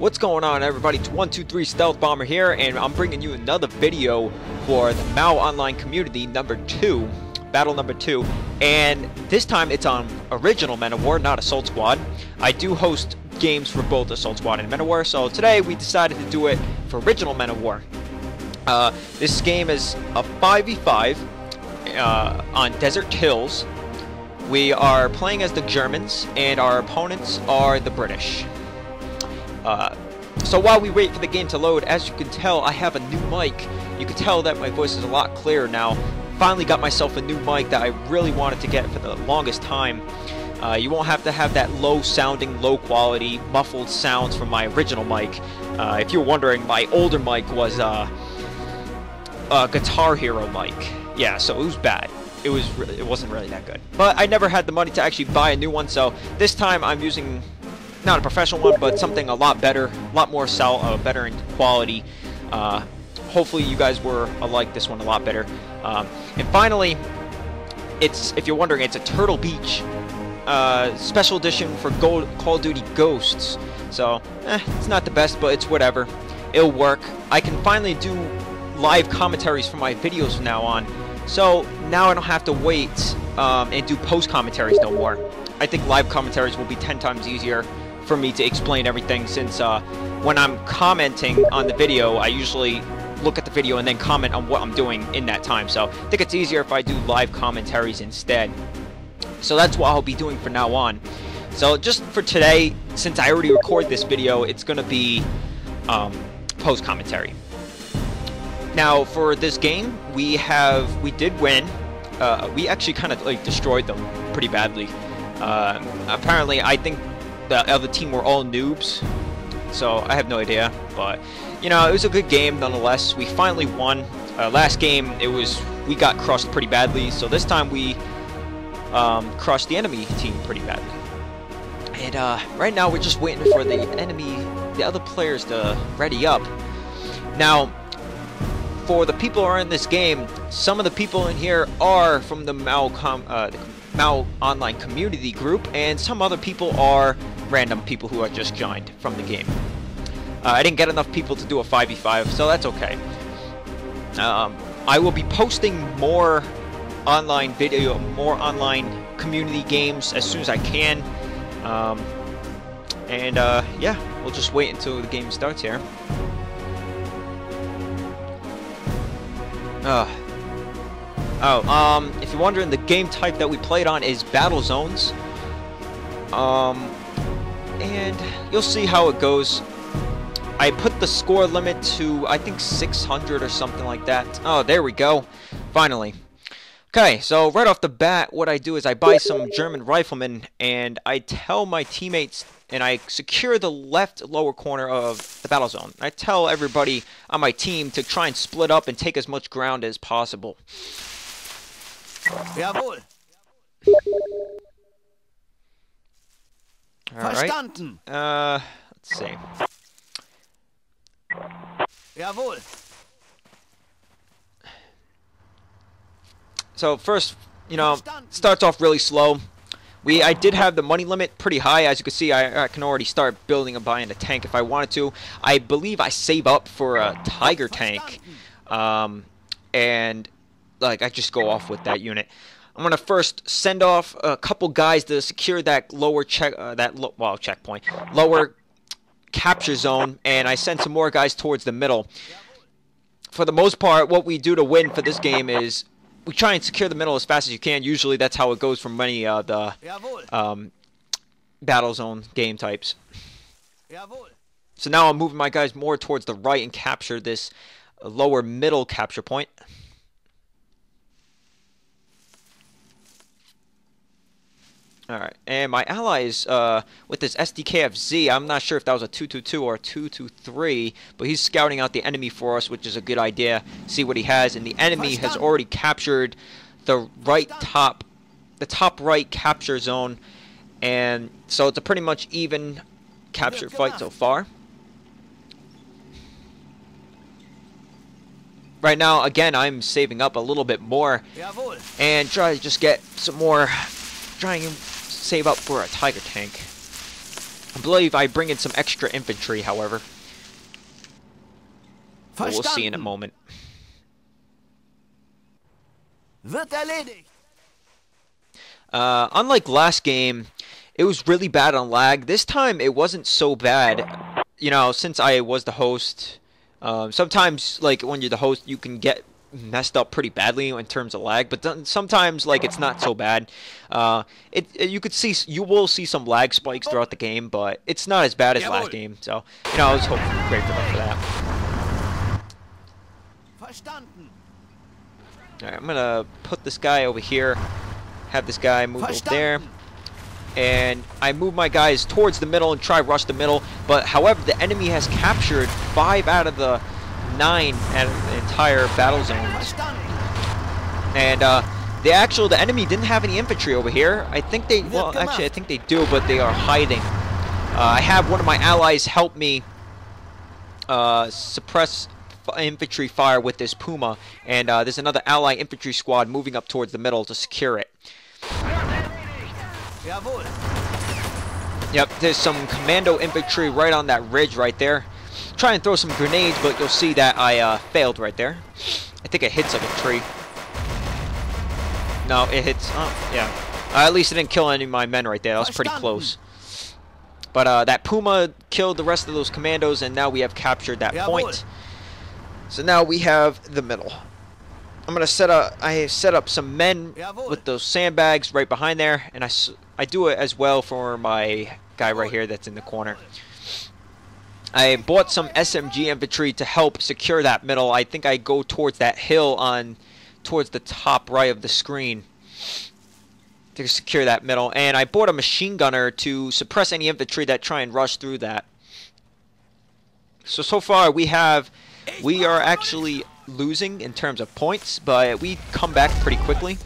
What's going on everybody? It's 123 Stealth Bomber here and I'm bringing you another video for the MOW Online Community number 2, battle number 2, and this time it's on original Men of War, not Assault Squad. I do host games for both Assault Squad and Men of War, so today we decided to do it for original Men of War. Uh, this game is a 5v5 uh, on Desert Hills. We are playing as the Germans, and our opponents are the British. Uh, so while we wait for the game to load, as you can tell, I have a new mic. You can tell that my voice is a lot clearer now. Finally got myself a new mic that I really wanted to get for the longest time. Uh, you won't have to have that low sounding, low quality, muffled sounds from my original mic. Uh, if you're wondering, my older mic was uh, a Guitar Hero mic. Yeah, so it was bad. It was it wasn't really that good. But I never had the money to actually buy a new one, so this time I'm using not a professional one, but something a lot better, a lot more uh, better in quality. Uh, hopefully you guys were like this one a lot better. Um, and finally, it's if you're wondering, it's a Turtle Beach uh, special edition for Gold, Call of Duty Ghosts. So, eh, it's not the best, but it's whatever. It'll work. I can finally do live commentaries for my videos from now on. So now I don't have to wait um, and do post commentaries no more. I think live commentaries will be 10 times easier for me to explain everything since uh, when I'm commenting on the video, I usually look at the video and then comment on what I'm doing in that time. So I think it's easier if I do live commentaries instead. So that's what I'll be doing from now on. So just for today, since I already recorded this video, it's going to be um, post commentary. Now for this game, we have we did win. Uh, we actually kind of like destroyed them pretty badly. Uh, apparently, I think the other team were all noobs, so I have no idea. But you know, it was a good game nonetheless. We finally won. Uh, last game, it was we got crushed pretty badly. So this time we um, crushed the enemy team pretty badly. And uh, right now we're just waiting for the enemy, the other players to ready up. Now, for the people who are in this game, some of the people in here are from the MOW, uh, the MOW online community group, and some other people are random people who are just joined from the game. Uh, I didn't get enough people to do a 5v5, so that's okay. Um, I will be posting more online video, more online community games as soon as I can. Um, and uh, yeah, we'll just wait until the game starts here. Uh, oh, um, if you're wondering, the game type that we played on is Battle Zones. Um, and you'll see how it goes. I put the score limit to, I think, 600 or something like that. Oh, there we go. Finally. Okay, so right off the bat, what I do is I buy some German riflemen, and I tell my teammates, and I secure the left lower corner of the battle zone. I tell everybody on my team to try and split up and take as much ground as possible. Jawohl. Verstanden. Uh, let's see. Jawohl. So first, you know, starts off really slow. We I did have the money limit pretty high, as you can see. I, I can already start building and buying a tank if I wanted to. I believe I save up for a Tiger tank, um, and like I just go off with that unit. I'm gonna first send off a couple guys to secure that lower check, uh, that lo well checkpoint, lower capture zone, and I send some more guys towards the middle. For the most part, what we do to win for this game is we try and secure the middle as fast as you can. Usually, that's how it goes for many uh, the um, battle zone game types. So now I'm moving my guys more towards the right and capture this lower middle capture point. Alright, and my allies, uh, with this SDKFZ, I'm not sure if that was a 222 or a 223, but he's scouting out the enemy for us, which is a good idea. See what he has, and the enemy has already captured the right top, the top right capture zone, and so it's a pretty much even capture fight so far. Right now, again, I'm saving up a little bit more, and try to just get some more, trying save up for a Tiger tank. I believe I bring in some extra infantry, however. But we'll see in a moment. Uh, unlike last game, it was really bad on lag. This time, it wasn't so bad. You know, since I was the host, um, sometimes, like, when you're the host, you can get messed up pretty badly in terms of lag, but sometimes like it's not so bad. Uh, it, it, you could see you will see some lag spikes throughout the game, but it's not as bad as last game. So you know I was hoping grateful for that. Verstanden. All right, I'm gonna put this guy over here, have this guy move over there, and I move my guys towards the middle and try rush the middle. But however, the enemy has captured five out of the nine at the entire battle zone. And uh, the actual the enemy didn't have any infantry over here. I think they well actually I think they do, but they are hiding. Uh, I have one of my allies help me uh, suppress infantry fire with this Puma, and uh, there's another ally infantry squad moving up towards the middle to secure it. Yep, there's some commando infantry right on that ridge right there try and throw some grenades, but you'll see that I uh, failed right there. I think it hits like a tree. No, it hits. Oh, yeah. Uh, at least it didn't kill any of my men right there. That was pretty close. But uh, that Puma killed the rest of those commandos, and now we have captured that point. So now we have the middle. I'm gonna set up. I set up some men with those sandbags right behind there, and I, I do it as well for my guy right here that's in the corner. I bought some SMG infantry to help secure that middle. I think I go towards that hill on towards the top right of the screen to secure that middle. And I bought a machine gunner to suppress any infantry that try and rush through that. So, so far we have, we are actually losing in terms of points, but we come back pretty quickly.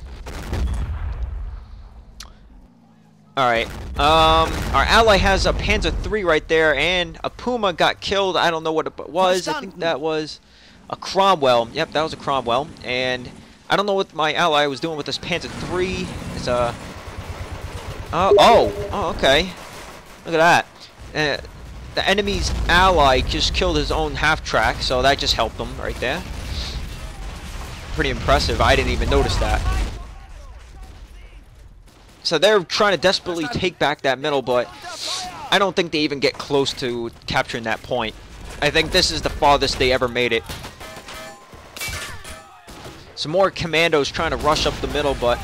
Alright, um, our ally has a Panzer III right there, and a Puma got killed. I don't know what it was. I think that was a Cromwell. Yep, that was a Cromwell. And I don't know what my ally was doing with this Panzer III. It's a... Uh, oh, oh, okay. Look at that. Uh, the enemy's ally just killed his own half-track, so that just helped him right there. Pretty impressive. I didn't even notice that. So they're trying to desperately take back that middle, but I don't think they even get close to capturing that point. I think this is the farthest they ever made it. Some more commandos trying to rush up the middle, but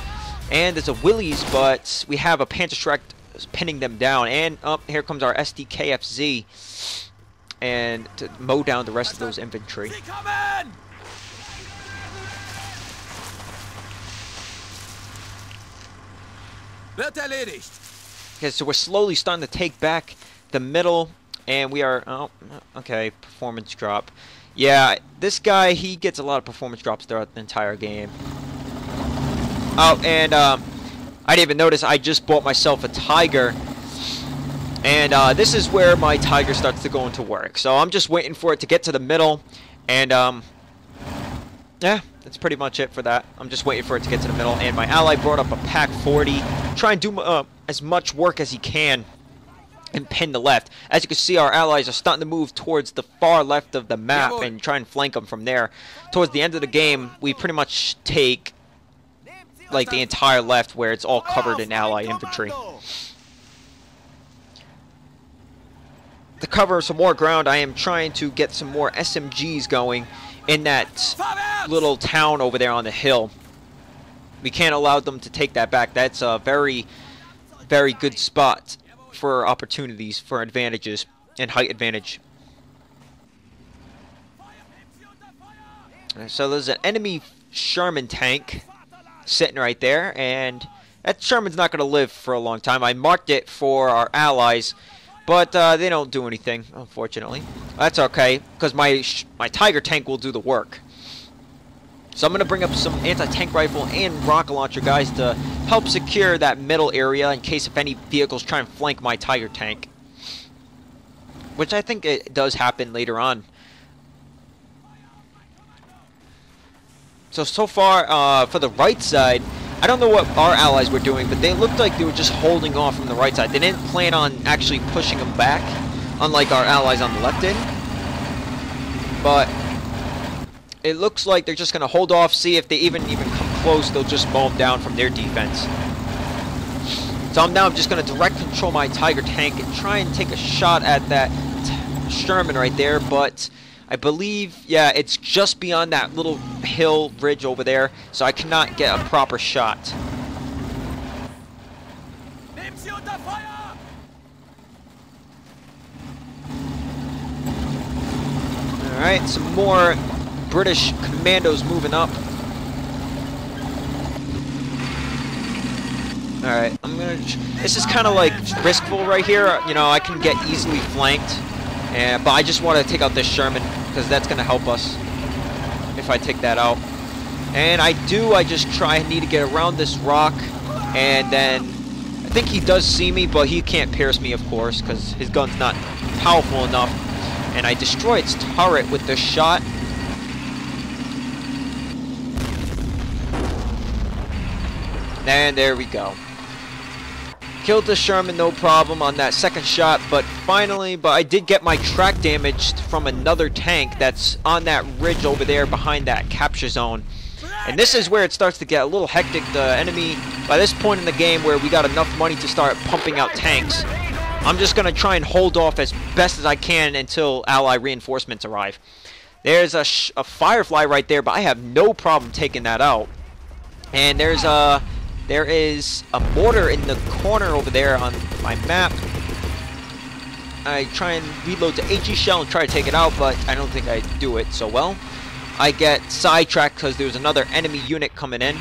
and there's a Willys, but we have a Panzerschreck pinning them down. And up oh, here comes our SDKFZ, and to mow down the rest of those infantry. Wird erledigt. Okay, so we're slowly starting to take back the middle, and we are... Oh, okay, performance drop. Yeah, this guy, he gets a lot of performance drops throughout the entire game. Oh, and um, I didn't even notice, I just bought myself a Tiger. And uh, this is where my Tiger starts to go into work. So I'm just waiting for it to get to the middle. And, um, yeah, that's pretty much it for that. I'm just waiting for it to get to the middle. And my ally brought up a PaK 40. Try and do uh, as much work as he can and pin the left. As you can see, our allies are starting to move towards the far left of the map yeah, and try and flank them from there. Towards the end of the game, we pretty much take like the entire left where it's all covered in ally infantry. To cover some more ground, I am trying to get some more SMGs going in that little town over there on the hill. We can't allow them to take that back. That's a very, very good spot for opportunities, for advantages, and height advantage. So there's an enemy Sherman tank sitting right there, and that Sherman's not going to live for a long time. I marked it for our allies but uh, they don't do anything, unfortunately. That's okay, because my my Tiger tank will do the work. So I'm going to bring up some anti-tank rifle and rocket launcher guys to help secure that middle area in case if any vehicles try and flank my Tiger tank. Which I think it does happen later on. So, so far, uh, for the right side, I don't know what our allies were doing, but they looked like they were just holding off from the right side. They didn't plan on actually pushing them back, unlike our allies on the left did. But it looks like they're just going to hold off, see if they even even come close. They'll just mow them down from their defense. So I'm now I'm just going to direct control my Tiger tank and try and take a shot at that Sherman right there, but I believe, yeah, it's just beyond that little hill ridge over there, so I cannot get a proper shot. Alright, some more British commandos moving up. Alright, I'm gonna... This is kind of like riskful right here. You know, I can get easily flanked. And, but I just want to take out this Sherman because that's going to help us if I take that out. And I do, I just try, and need to get around this rock, and then I think he does see me, but he can't pierce me, of course, because his gun's not powerful enough. And I destroy its turret with this shot. And there we go. Killed the Sherman, no problem on that second shot, but finally, but I did get my track damaged from another tank that's on that ridge over there behind that capture zone. And this is where it starts to get a little hectic. The enemy, by this point in the game where we got enough money to start pumping out tanks, I'm just going to try and hold off as best as I can until ally reinforcements arrive. There's a, a Firefly right there, but I have no problem taking that out. And there's a there is a mortar in the corner over there on my map. I try and reload the HE shell and try to take it out, but I don't think I do it so well. I get sidetracked because there's another enemy unit coming in.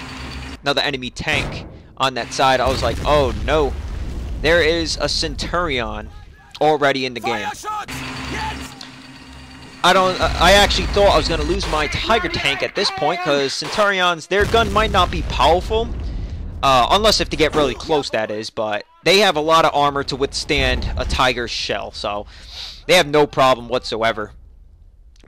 Another enemy tank on that side. I was like, oh no. There is a Centurion already in the game. I don't. Uh, I actually thought I was going to lose my Tiger tank at this point because Centurions, their gun might not be powerful, uh, unless if they get really close, that is. But they have a lot of armor to withstand a tiger's shell, so they have no problem whatsoever.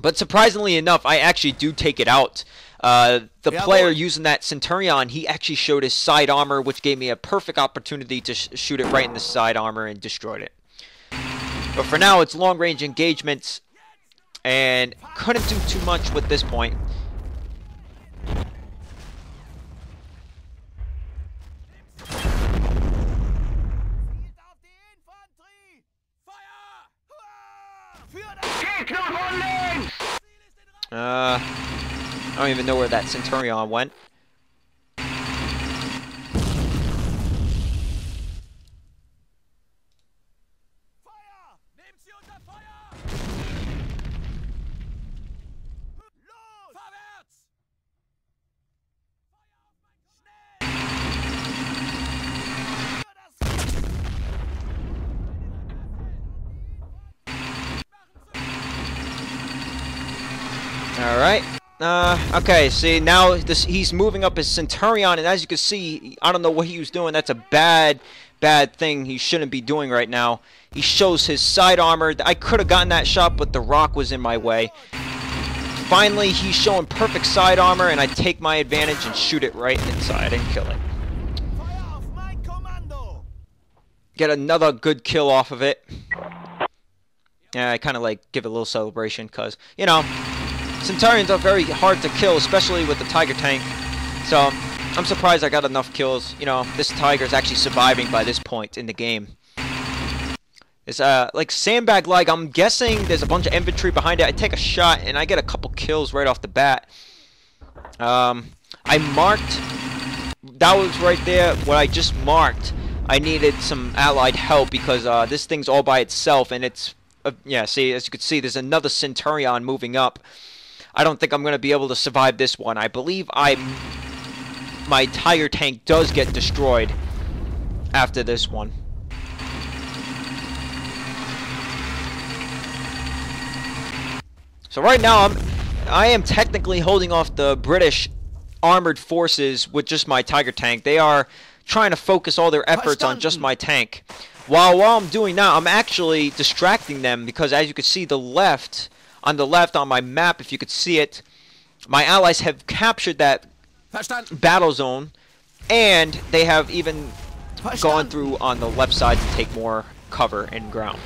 But surprisingly enough, I actually do take it out. Uh, the yeah, player boy. using that Centurion, he actually showed his side armor, which gave me a perfect opportunity to sh shoot it right in the side armor and destroyed it. But for now, it's long-range engagements, and couldn't do too much with this point. Uh, I don't even know where that Centurion went. Alright. Uh, okay, see, now this, he's moving up his Centurion, and as you can see, I don't know what he was doing. That's a bad, bad thing he shouldn't be doing right now. He shows his side armor. I could have gotten that shot, but the rock was in my way. Finally, he's showing perfect side armor, and I take my advantage and shoot it right inside and kill it. Get another good kill off of it. Yeah, I kind of like give it a little celebration, because, you know, Centurions are very hard to kill, especially with the Tiger tank. So, I'm surprised I got enough kills. You know, this Tiger is actually surviving by this point in the game. It's uh, like sandbag like I'm guessing there's a bunch of infantry behind it. I take a shot and I get a couple kills right off the bat. Um, I marked, that was right there, what I just marked. I needed some allied help because uh, this thing's all by itself and it's, uh, yeah, see, as you can see, there's another Centurion moving up. I don't think I'm going to be able to survive this one. I believe I my Tiger tank does get destroyed after this one. So right now I'm I am technically holding off the British armored forces with just my Tiger tank. They are trying to focus all their efforts on just my tank. While while I'm doing that, I'm actually distracting them because as you can see the left on the left on my map, if you could see it, my allies have captured that battle zone. and they have even gone through on the left side to take more cover and ground.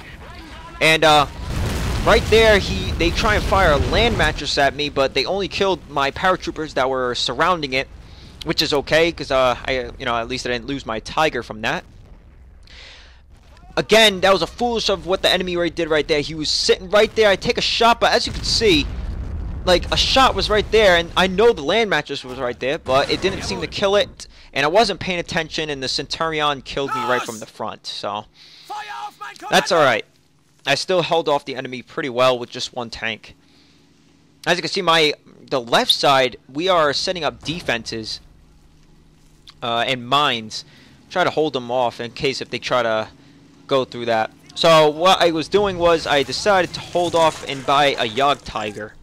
And uh, right there, he they try and fire a land mattress at me, but they only killed my paratroopers that were surrounding it, which is okay because uh, I you know at least I didn't lose my tiger from that. Again, that was a foolish of what the enemy right did right there. He was sitting right there. I take a shot, but as you can see, like a shot was right there, and I know the land mattress was right there, but it didn't seem to kill it, and I wasn't paying attention, and the Centurion killed me right from the front. So that's all right. I still held off the enemy pretty well with just one tank. As you can see, my the left side, we are setting up defenses uh, and mines. Try to hold them off in case if they try to go through that. So what I was doing was I decided to hold off and buy a Jagd Tiger.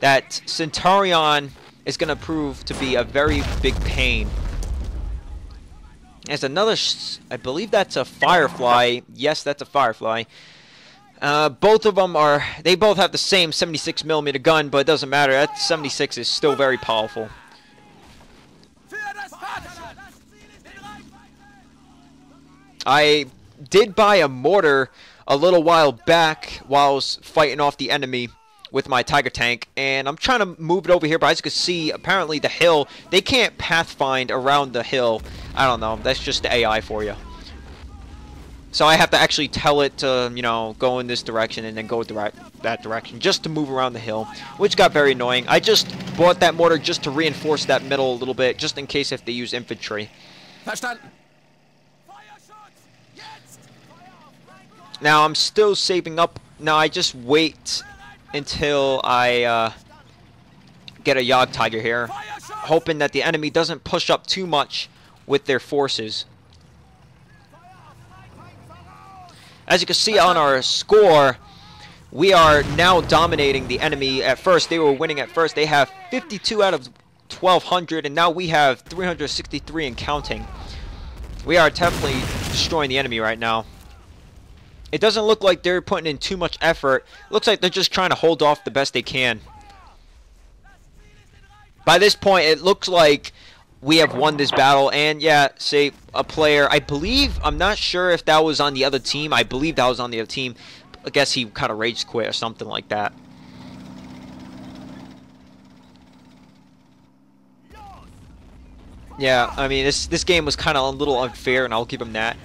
That Centurion is going to prove to be a very big pain. There's another, I believe that's a Firefly. Yes, that's a Firefly. Uh, both of them are, they both have the same 76 millimeter gun, but it doesn't matter. That 76 is still very powerful. I did buy a mortar a little while back while I was fighting off the enemy with my Tiger tank, and I'm trying to move it over here, but as you can see, apparently the hill, they can't pathfind around the hill. I don't know, that's just the AI for you. So I have to actually tell it to, you know, go in this direction and then go direct that direction just to move around the hill, which got very annoying. I just bought that mortar just to reinforce that middle a little bit, just in case if they use infantry. Verstanden! Now I'm still saving up. Now I just wait until I uh, get a Jagd Tiger here, hoping that the enemy doesn't push up too much with their forces. As you can see on our score, we are now dominating the enemy. At first, they were winning at first. They have 52 out of 1,200, and now we have 363 and counting. We are definitely destroying the enemy right now. It doesn't look like they're putting in too much effort. looks like they're just trying to hold off the best they can. By this point, it looks like we have won this battle. And yeah, say a player, I believe, I'm not sure if that was on the other team. I believe that was on the other team. I guess he kind of rage quit or something like that. Yeah, I mean, this this game was kind of a little unfair, and I'll give him that.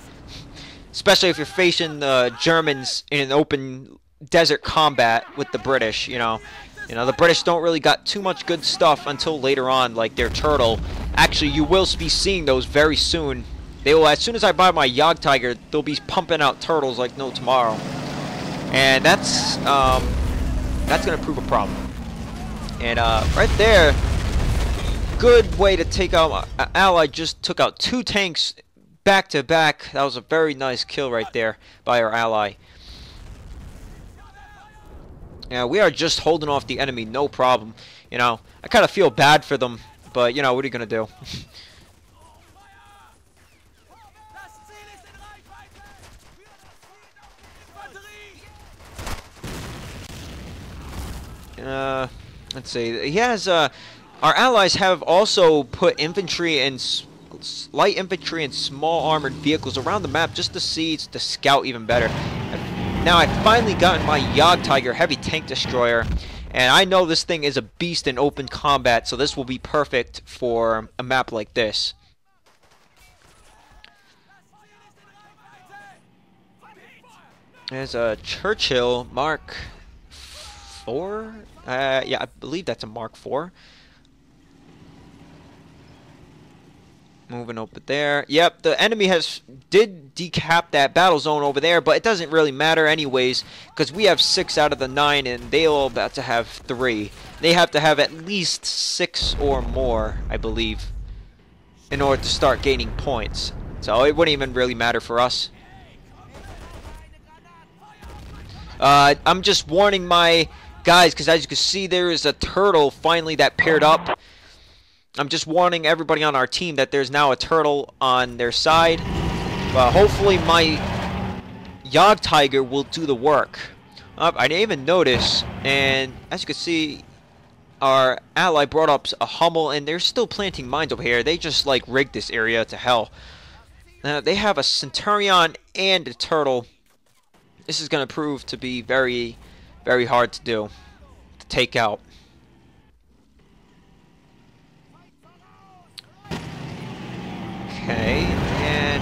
Especially if you're facing the Germans in an open desert combat with the British, you know. You know, the British don't really got too much good stuff until later on, like their turtle. Actually, you will be seeing those very soon. They will, as soon as I buy my Jagd Tiger, they'll be pumping out turtles like no tomorrow. And that's, um, that's going to prove a problem. And, uh, right there, good way to take out, uh, Ally just took out two tanks back to back. That was a very nice kill right there by our ally. Yeah, we are just holding off the enemy, no problem. You know, I kind of feel bad for them, but you know, what are you gonna do? Uh, let's see. He has. Uh, our allies have also put infantry and light infantry and small armored vehicles around the map just to see to scout even better. Now I've finally gotten my Jagd Tiger heavy tank destroyer, and I know this thing is a beast in open combat, so this will be perfect for a map like this. There's a Churchill Mark Four. Uh, yeah, I believe that's a Mark Four. Moving over there. Yep, the enemy has did decap that battle zone over there, but it doesn't really matter anyways, because we have six out of the nine, and they all about to have three. They have to have at least six or more, I believe, in order to start gaining points. So it wouldn't even really matter for us. Uh, I'm just warning my guys, because as you can see, there is a turtle finally that paired up. I'm just warning everybody on our team that there's now a turtle on their side. But hopefully my Jagd Tiger will do the work. Uh, I didn't even notice, and as you can see, our ally brought up a Hummel, and they're still planting mines over here. They just, like, rigged this area to hell. Uh, they have a Centurion and a Turtle. This is going to prove to be very, very hard to do, to take out. Okay, and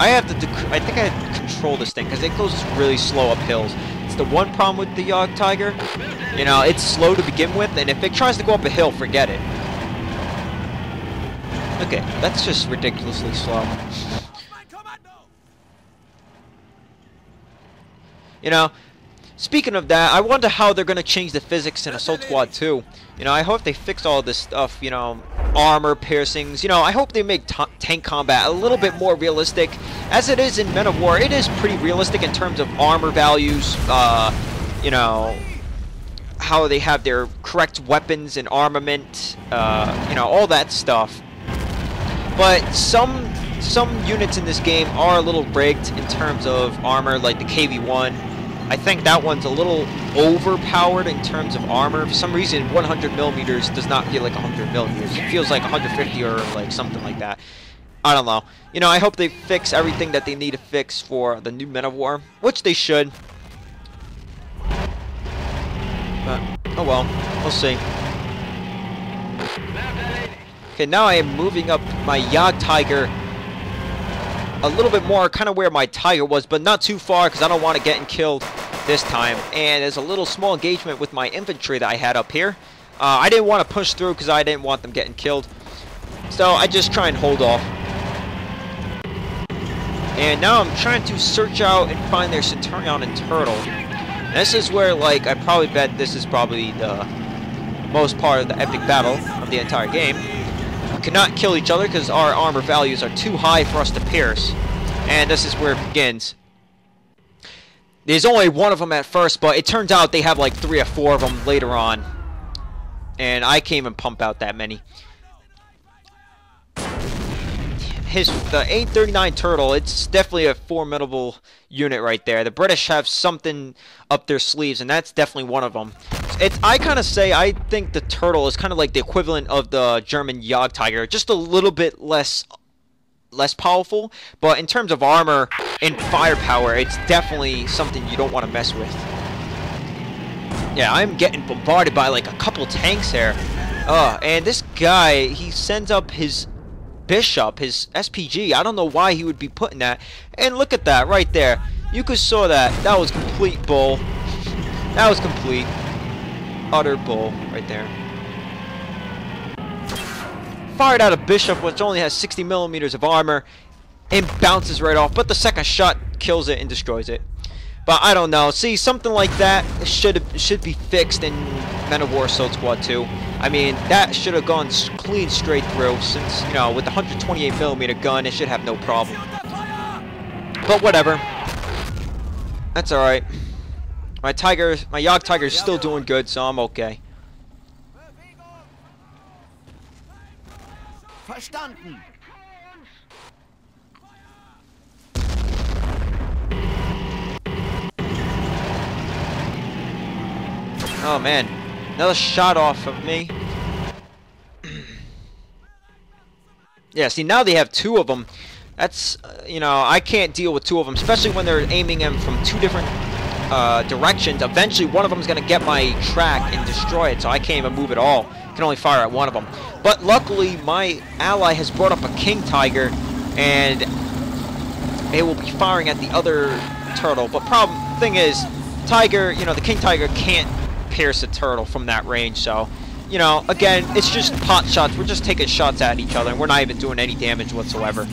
I have to, I think I control this thing because it goes really slow up hills. It's the one problem with the Jagd Tiger. You know, it's slow to begin with, and if it tries to go up a hill, forget it. Okay, that's just ridiculously slow. You know, speaking of that, I wonder how they're going to change the physics in Assault Squad 2. You know, I hope they fix all this stuff, you know, armor piercings. You know, I hope they make tank combat a little bit more realistic. As it is in Men of War, it is pretty realistic in terms of armor values, uh, you know, how they have their correct weapons and armament, uh, you know, all that stuff. But some some units in this game are a little rigged in terms of armor, like the KV-1. I think that one's a little overpowered in terms of armor. For some reason, 100 millimeters does not feel like 100 millimeters. It feels like 150 or like something like that. I don't know. You know, I hope they fix everything that they need to fix for the new Men of War, which they should. But, oh well, we'll see. Okay, now I am moving up my Jagd Tiger a little bit more, kind of where my Tiger was, but not too far because I don't want to get killed this time. And there's a little small engagement with my infantry that I had up here. Uh, I didn't want to push through because I didn't want them getting killed. So I just try and hold off. And now I'm trying to search out and find their Centurion and Turtle. This is where, like, I probably bet this is probably the most part of the epic battle of the entire game. We cannot kill each other because our armor values are too high for us to pierce. And this is where it begins. There's only one of them at first, but it turns out they have like three or four of them later on. And I can't even pump out that many. His the A39 Turtle, it's definitely a formidable unit right there. The British have something up their sleeves, and that's definitely one of them. It's, I kind of say I think the Turtle is kind of like the equivalent of the German Jagd Tiger, just a little bit less less powerful, but in terms of armor and firepower, it's definitely something you don't want to mess with. Yeah, I'm getting bombarded by like a couple tanks here. Uh, and this guy, he sends up his Bishop, his SPG. I don't know why he would be putting that. And look at that right there. You could saw that. That was complete bull. That was complete. Utter bull right there fired out a Bishop, which only has 60 millimeters of armor, and bounces right off. But the second shot kills it and destroys it. But I don't know. See, something like that should should be fixed in Men of War Assault Squad 2. I mean, that should have gone clean straight through, since, you know, with the 128 millimeter gun, it should have no problem. But whatever. That's alright. My Tiger, my Jagd Tiger is still doing good, so I'm okay. Verstanden. Oh man, another shot off of me. yeah, see now they have two of them. That's, uh, you know, I can't deal with two of them, especially when they're aiming them from two different uh, directions. Eventually one of them is going to get my track and destroy it, so I can't even move at all can only fire at one of them. But luckily, my ally has brought up a King Tiger, and it will be firing at the other turtle. But problem thing is, Tiger, you know, the King Tiger can't pierce a turtle from that range, so you know, again, it's just pot shots. We're just taking shots at each other, and we're not even doing any damage whatsoever.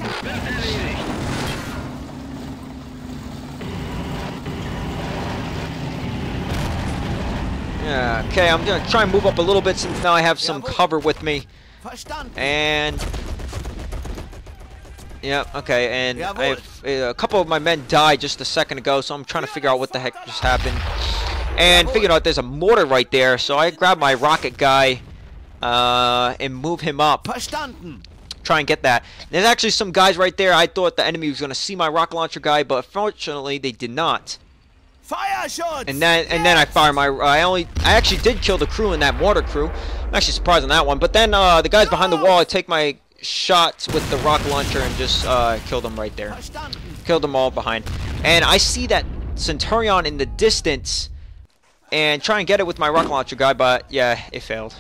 Okay, I'm gonna try and move up a little bit since now I have some cover with me. And... Yeah, okay, and I have, a couple of my men died just a second ago, so I'm trying to figure out what the heck just happened. And figured out there's a mortar right there, so I grab my rocket guy uh, and move him up. Try and get that. There's actually some guys right there. I thought the enemy was going to see my rocket launcher guy, but fortunately they did not. Feuerschutz! And then and then I fire my I only I actually did kill the crew in that mortar crew. I'm actually surprised on that one. But then uh, the guys behind the wall, I take my shots with the rock launcher and just uh, kill them right there. Killed them all behind. And I see that Centurion in the distance and try and get it with my rocket launcher guy, but yeah, it failed.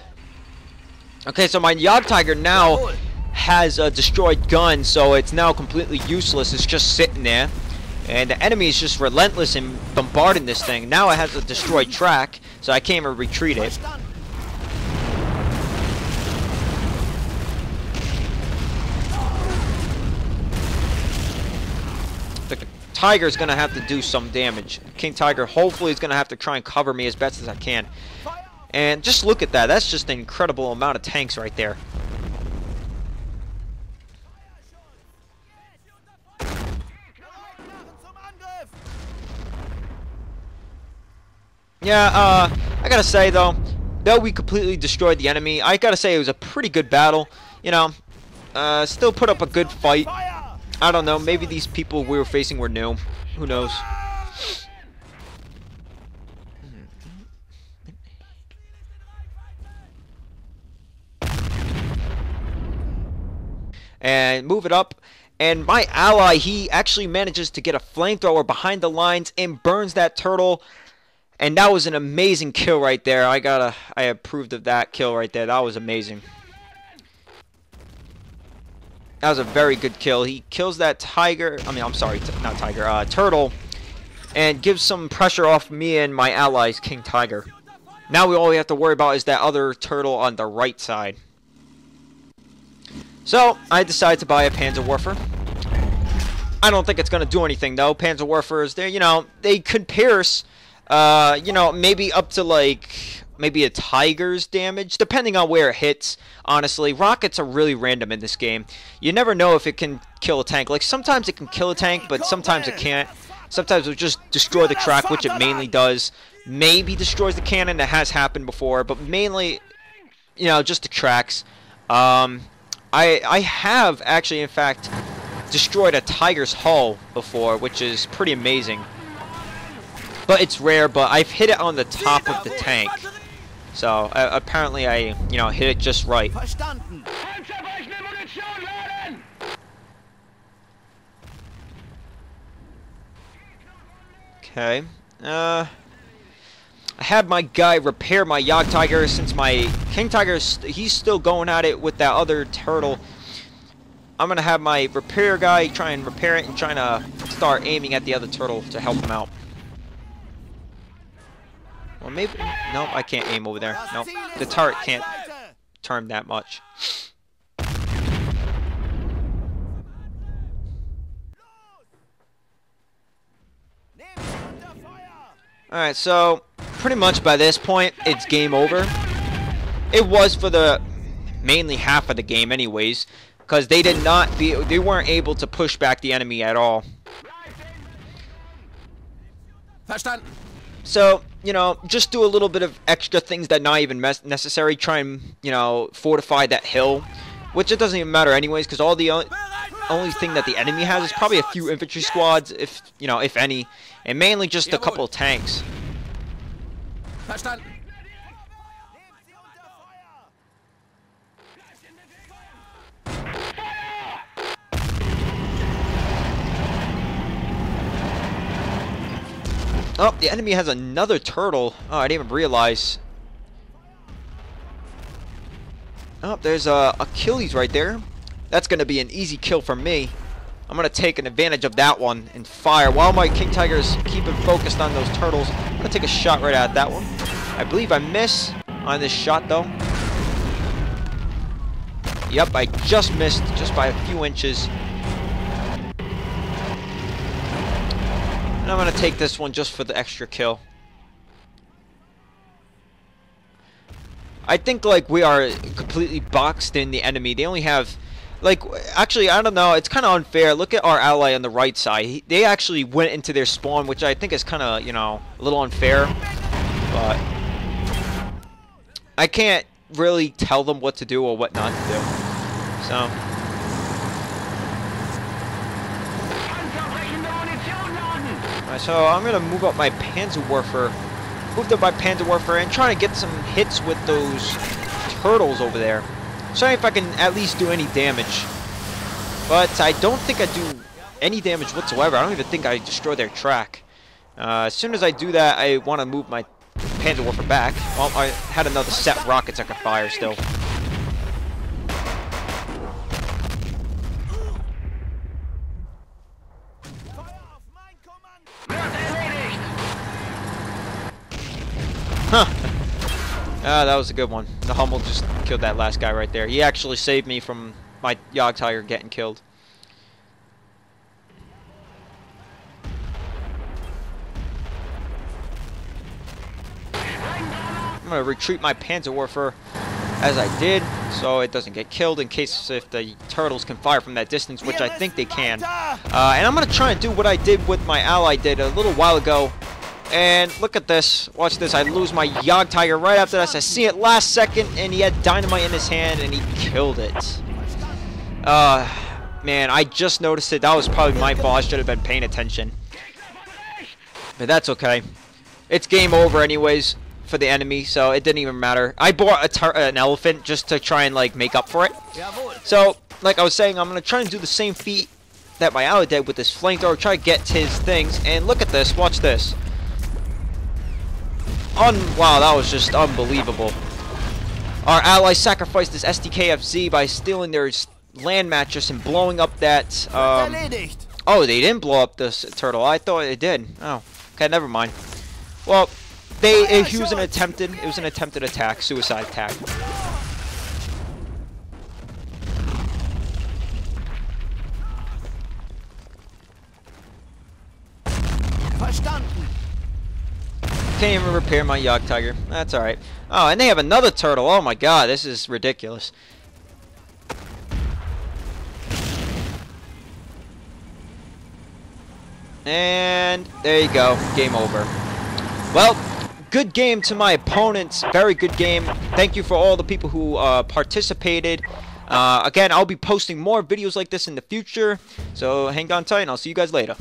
Okay, so my Jagd Tiger now has a destroyed gun, so it's now completely useless. It's just sitting there. And the enemy is just relentless in bombarding this thing. Now it has a destroyed track, so I can't even retreat it. The Tiger's gonna have to do some damage. King Tiger hopefully is gonna have to try and cover me as best as I can. And just look at that. That's just an incredible amount of tanks right there. Yeah, uh, I gotta say though, though we completely destroyed the enemy, I gotta say it was a pretty good battle. You know, uh, still put up a good fight. I don't know, maybe these people we were facing were new. Who knows? And move it up. And my ally, he actually manages to get a flamethrower behind the lines and burns that turtle. And that was an amazing kill right there. I gotta, I approved of that kill right there. That was amazing. That was a very good kill. He kills that tiger. I mean, I'm sorry, not tiger. Uh, turtle, and gives some pressure off me and my allies, King Tiger. Now we all we have to worry about is that other turtle on the right side. So I decided to buy a Panzerwerfer. I don't think it's gonna do anything though. Panzerwerfers, there, you know they could pierce, uh, you know maybe up to like maybe a tiger's damage, depending on where it hits. Honestly, rockets are really random in this game. You never know if it can kill a tank. Like sometimes it can kill a tank, but sometimes it can't. Sometimes it'll just destroy the track, which it mainly does. Maybe destroys the cannon. That has happened before, but mainly, you know, just the tracks. Um, I I have actually, in fact, destroyed a tiger's hull before, which is pretty amazing. But it's rare. But I've hit it on the top of the tank. So uh, apparently I, you know, hit it just right. Okay. Uh, I had my guy repair my Jagd Tiger since my King Tiger, st he's still going at it with that other turtle. I'm going to have my repair guy try and repair it and trying to start aiming at the other turtle to help him out. Well, maybe... Nope, I can't aim over there. Nope. The turret can't turn that much. Alright, so pretty much by this point, it's game over. It was for the mainly half of the game anyways, because they did not be they weren't able to push back the enemy at all. Verstanden. So, you know, just do a little bit of extra things that not even necessary. Try and, you know, fortify that hill, which it doesn't even matter anyways, because all the only thing that the enemy has is probably a few infantry squads, if you know, if any, and mainly just a couple tanks. Oh, the enemy has another turtle. Oh, I didn't even realize. Oh, there's uh, Achilles right there. That's going to be an easy kill for me. I'm going to take an advantage of that one and fire. While my King Tigers keeping focused on those turtles, I'm going to take a shot right at that one. I believe I miss on this shot, though. Yep, I just missed just by a few inches. And I'm to take this one just for the extra kill. I think like we are completely boxed in the enemy. They only have like actually I don't know. It's kind of unfair. Look at our ally on the right side. He, they actually went into their spawn, which I think is kind of you know a little unfair. But I can't really tell them what to do or what not to do. So so I'm gonna move up my Panzerwerfer, moved up my Panzerwerfer, and trying to get some hits with those turtles over there. Sorry if I can at least do any damage. But I don't think I do any damage whatsoever. I don't even think I destroy their track. Uh, as soon as I do that, I want to move my Panzerwerfer back. Well, I had another set rockets I could fire still. Ah, that was a good one. The Hummel just killed that last guy right there. He actually saved me from my Jagdtiger getting killed. I'm gonna retreat my Panzerwerfer as I did, so it doesn't get killed in case if the turtles can fire from that distance, which I think they can. Uh, and I'm gonna try and do what I did with my ally did a little while ago. And look at this. Watch this. I lose my Jagd Tiger right after this. I see it last second, and he had dynamite in his hand, and he killed it. Uh, man, I just noticed it. That was probably my fault. I should have been paying attention. But that's okay. It's game over anyways for the enemy, so it didn't even matter. I bought an elephant just to try and like make up for it. So, like I was saying, I'm gonna try and do the same feat that my ally did with this flamethrower. Try to get his things, and look at this. Watch this. Un wow, that was just unbelievable. Our ally sacrificed his SDKFZ by stealing their land mattress and blowing up that. Um, Oh, they didn't blow up this turtle. I thought it did. Oh, okay, never mind. Well, they it, was an attempted. It was an attempted attack, suicide attack. Verstanden. Can't even repair my Jagdtiger. That's alright. Oh, and they have another turtle. Oh my god, this is ridiculous. And there you go. Game over. Well, good game to my opponents. Very good game. Thank you for all the people who uh, participated. Uh, again, I'll be posting more videos like this in the future. So hang on tight and I'll see you guys later.